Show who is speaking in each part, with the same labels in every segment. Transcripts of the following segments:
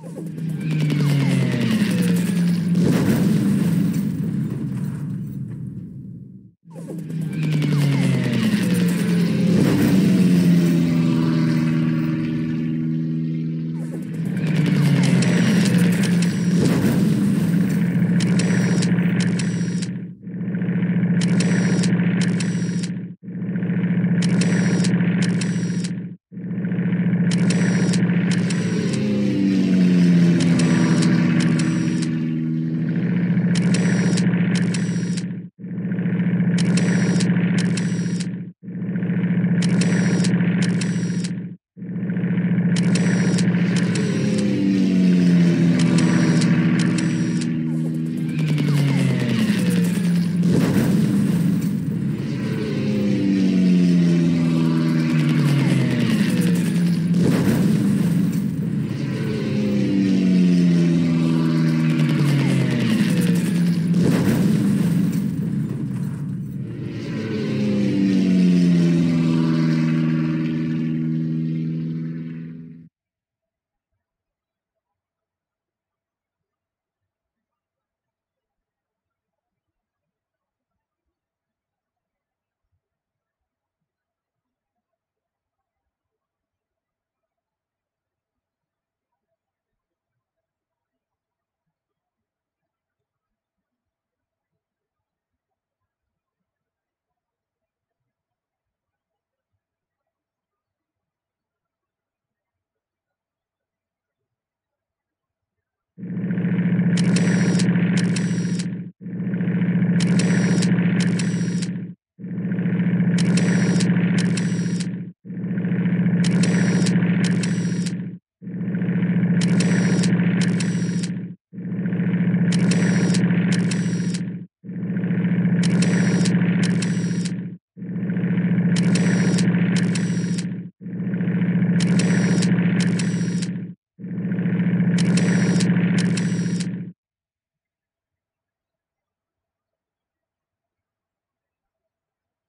Speaker 1: Thank you.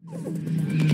Speaker 1: you